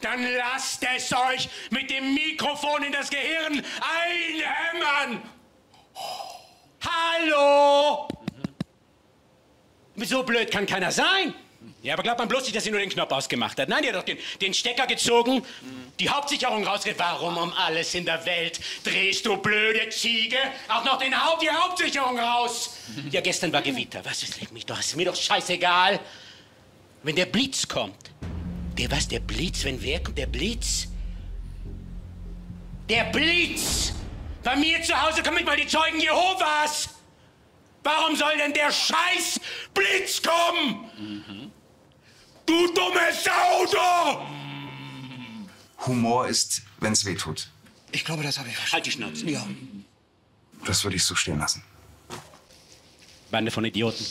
Dann lasst es euch mit dem Mikrofon in das Gehirn einhämmern. Hallo? So blöd kann keiner sein. Ja, aber glaubt man bloß nicht, dass sie nur den Knopf ausgemacht hat. Nein, die hat doch den, den Stecker gezogen, die Hauptsicherung rausgedreht. Warum um alles in der Welt drehst du blöde Ziege auch noch den Haupt, die Hauptsicherung raus? Ja, gestern war Gewitter. Was ist, leg mich doch, ist mir doch scheißegal. Wenn der Blitz kommt. Der was, der Blitz? Wenn wer kommt? Der Blitz? Der Blitz! Bei mir zu Hause kommen mal die Zeugen Jehovas! Warum soll denn der Scheiß Blitz kommen? Du dumme Sau! Humor ist, wenn's weh tut. Ich glaube, das habe ich verstanden. Halt die Schnauze. Ja. Das würde ich so stehen lassen. Bande von Idioten.